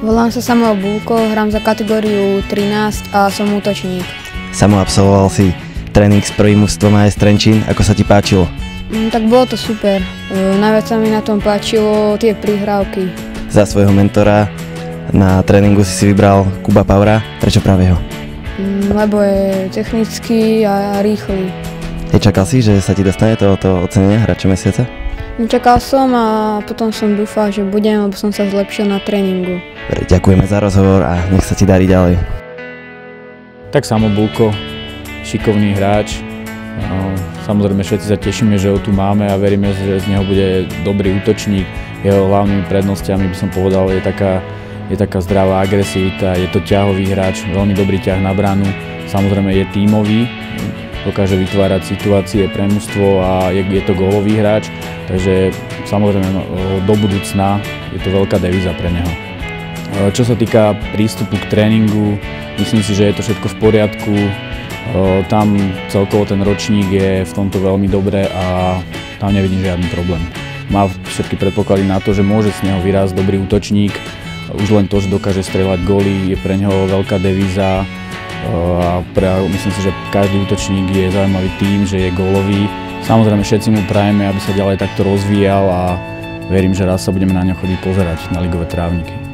Volám sa Samuel Búko, hrám za kategóriu 13 a som útočník. Samo absolvoval si tréning s prvým mužstvom AS Trenčín, ako sa ti páčilo? Mm, tak bolo to super. E, najviac sa mi na tom páčilo tie prihrávky. Za svojho mentora na tréningu si si vybral Kuba Paura, prečo práve ho? Mm, lebo je technický a rýchly. Nečakal si, že sa ti dostane tohoto ocenenia hráča mesiaca? Čakal som a potom som dúfal, že budem, lebo som sa zlepšil na tréningu. Ďakujeme za rozhovor a nech sa ti darí ďalej. Tak samo Bulko, šikovný hráč. No, Samozrejme všetci sa tešíme, že ho tu máme a veríme, že z neho bude dobrý útočník. Jeho hlavnými prednostiami by som povedal je taká, je taká zdravá agresivita, je to ťahový hráč, veľmi dobrý ťah na bránu. Samozrejme je tímový, dokáže vytvárať situácie pre mužstvo a je, je to gólový hráč, takže samozrejme no, do budúcna je to veľká devíza pre neho. Čo sa týka prístupu k tréningu, myslím si, že je to všetko v poriadku. Tam celkovo ten ročník je v tomto veľmi dobré a tam nevidím žiadny problém. Má všetky predpoklady na to, že môže z neho vyrásť dobrý útočník. Už len to, že dokáže strieľať góly, je pre neho veľká devíza pre, myslím si, že každý útočník je zaujímavý tým, že je gólový. Samozrejme všetci mu prajeme, aby sa ďalej takto rozvíjal a verím, že raz sa budeme na ňo chodiť pozerať na ligové trávniky.